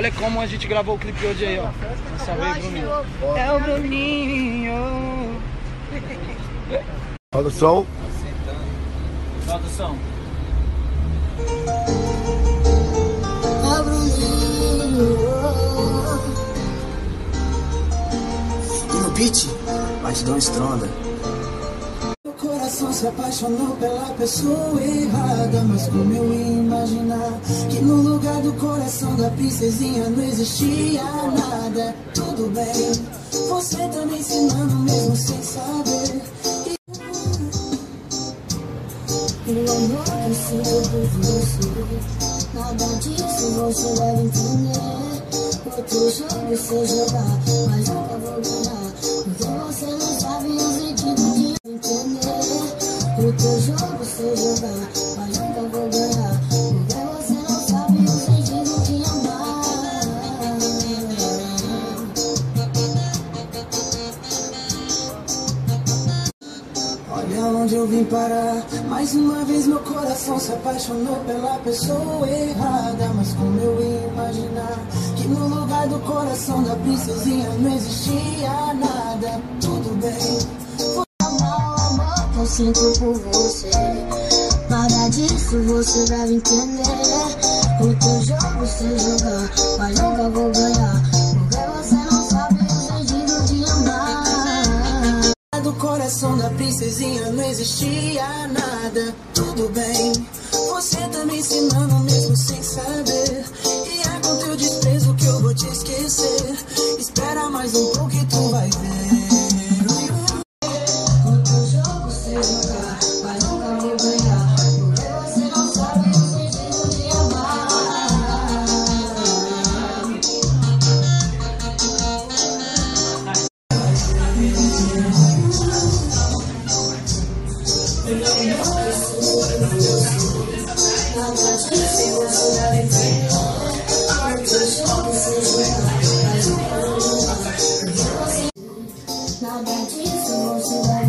Olha como a gente gravou o clipe hoje aí, ó. Salve aí, Bruninho. É o Bruninho. Roda o som. Solta o som. E no beat, batidão estronda. Coração se apaixonou pela pessoa errada Mas como eu ia imaginar Que no lugar do coração da princesinha não existia nada? Tudo bem, você tá me ensinando mesmo sem saber E o amor que sinto por você. Nada disso você deve entender. Outro jogo você jogar, mas nunca vou ganhar. Porque você não sabe o sentido jogo você jogar, mas nunca vou ganhar Porque você não sabe o sentido de amar Olha onde eu vim parar. Mais uma vez meu coração se apaixonou pela pessoa errada. Mas como eu ia imaginar que no lugar do coração da princesinha não existia nada. Tudo bem. Sinto por você. Nada disso você deve entender. O teu jogo se jogar, mas nunca vou ganhar. Porque você não sabe o sentido de amar. Do coração da princesinha não existia nada. Tudo bem, você tá me ensinando mesmo sem saber. E é com teu desprezo que eu vou te esquecer. Espera mais um pouco e tu vai now that we flew, so